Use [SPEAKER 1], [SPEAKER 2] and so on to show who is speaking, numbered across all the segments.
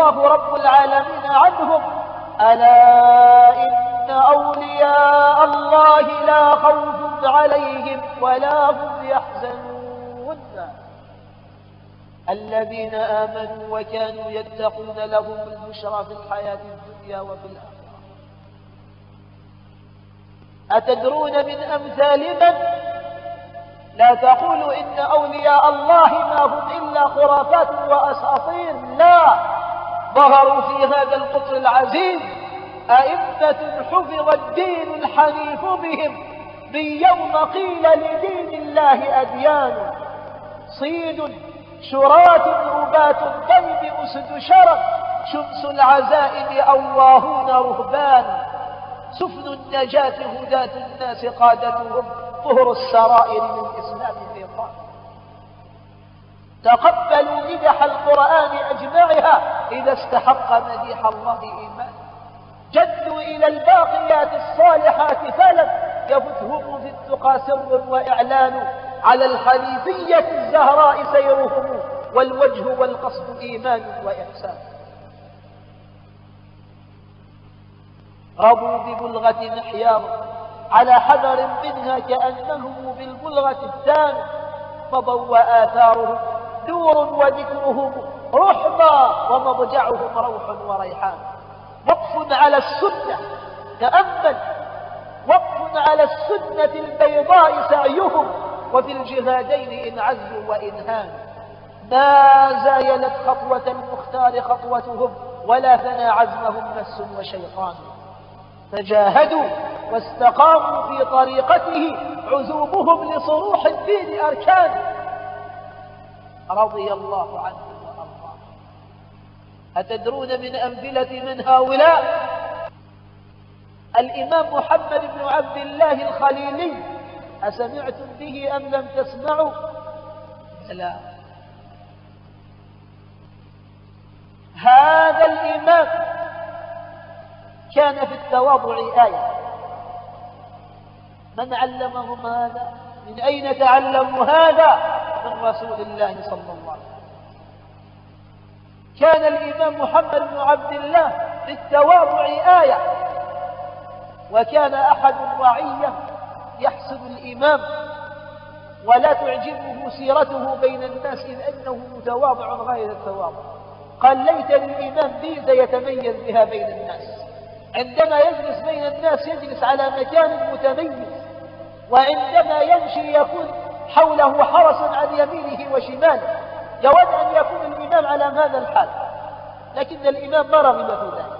[SPEAKER 1] الله رب العالمين عنهم. ألا إن أولياء الله لا خوف عليهم ولا هم يحزنون. الذين آمنوا وكانوا يتقون لهم البشرى في الحياة الدنيا وفي الآخرة. أتدرون من أمثال من؟ لا تقولوا إن أولياء الله ما هم إلا خرافات وأساطير. لا. ظهروا في هذا القطر العزيز. أئمة حفظ الدين الحنيف بهم من يوم قيل لدين الله أديان. صيد شراة ربات الطيب أسد شرف شمس العزائم أواهون رهبان. سفن النجاة هداة الناس قادتهم طهر السرائر في قال تقبلوا مدح القرآن أجمعها إذا استحق مديح الله إيمان جدوا إلى الباقيات الصالحات فلم يبثهم في التقى سر وإعلان على الحنيفية الزهراء سيرهم والوجه والقصد إيمان وإحسان. رضوا ببلغة محيار على حذر منها كأنهم بالبلغة الثاني مضوا وآثارهم نور وذكرهم رحمة ومضجعهم روح وريحان. وقف على السنة تأمل. وقف على السنة البيضاء سعيهم وفي الجهادين إن عزوا وإن هانوا. ما زايلت خطوة المختار خطوتهم ولا ثنى عزمهم مس وشيطان. فجاهدوا واستقاموا في طريقته عزومهم لصروح الدين أركان. رضي الله عنهم وأرضاهم أتدرون من أمثلة من هؤلاء؟ الإمام محمد بن عبد الله الخليلي. أسمعتم به أم لم تسمعوا؟ لا. هذا الإمام كان في التواضع آية. من علمهم هذا؟ من أين تعلموا هذا؟ رسول الله صلى الله عليه وسلم. كان الإمام محمد بن عبد الله في التواضع آية. وكان أحد الرعية يحسد الإمام ولا تعجبه سيرته بين الناس إذ أنه متواضع غير التواضع. قال ليت للإمام ميزة يتميز بها بين الناس. عندما يجلس بين الناس يجلس على مكان متميز. وعندما يمشي يكون حوله حرس عن يمينه وشماله يود أن يكون الإمام على هذا الحال. لكن الإمام ما رغب في ذلك.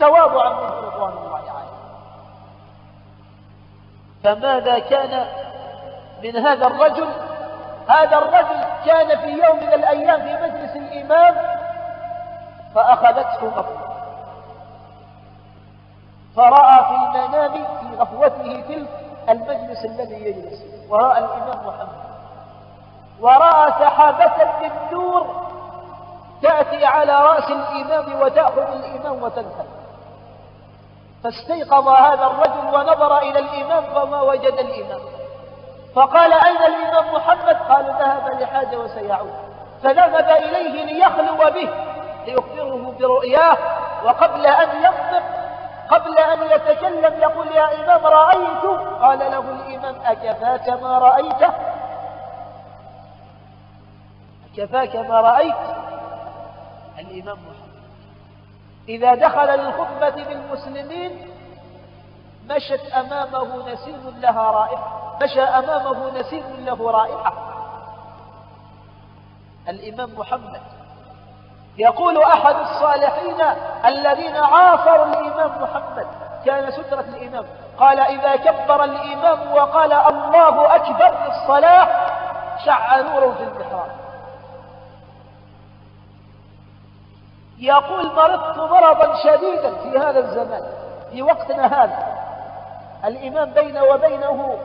[SPEAKER 1] تواضعا من رضوان الله عليه. فماذا كان من هذا الرجل؟ هذا الرجل كان في يوم من الأيام في مجلس الإمام فأخذته غفلة. فرأى في المنام في غفوته تلك الذي يجلس ورأى الإمام محمد. ورأى سحابة من نور تأتي على رأس الإمام وتأخذ الإمام وتنهل فاستيقظ هذا الرجل ونظر إلى الإمام فما وجد الإمام. فقال أين الإمام محمد؟ قالوا ذهب لحاجة وسيعود. فذهب إليه ليخلو به ليخبره برؤياه وقبل أن ينطق قبل أن يتكلم يقول يا إمام رأيت؟ قال له الإمام أكفاك ما رأيته أكفاك ما رأيت؟ الإمام محمد. إذا دخل للخطبة بالمسلمين مشت أمامه نسيم لها رائحة. مشى أمامه نسيم له رائحة. الإمام محمد. يقول أحد الصالحين الذين عاصروا الإمام محمد. كان سترة الإمام قال إذا كبر الإمام وقال الله أكبر في الصلاة شع نور في المحراب. يقول مرضت مرضا شديدا في هذا الزمان في وقتنا هذا. الإمام بين وبينه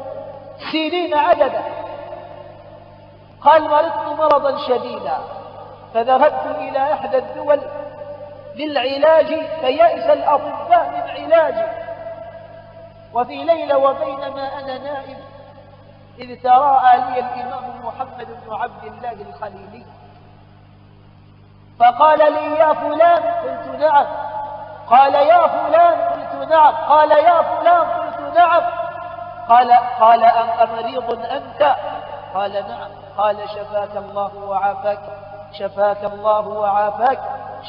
[SPEAKER 1] سنين عددا. قال مرضت مرضا شديدا. فذهبت إلى إحدى الدول للعلاج فيأس الأطباء من علاجي وفي ليلة وبينما أنا نائم إذ تراءى لي الإمام محمد بن عبد الله الخليلي. فقال لي يا فلان. قلت نعم. قال يا فلان. قلت نعم. قال يا فلان. قلت نعم. قال قال أمريض أنت؟ قال نعم. قال شفاك الله وعافاك. شفاك الله وعافاك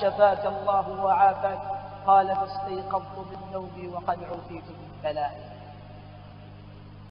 [SPEAKER 1] شفاك الله وعافاك. قال فاستيقظت من نومي وقد عفيت من بلائي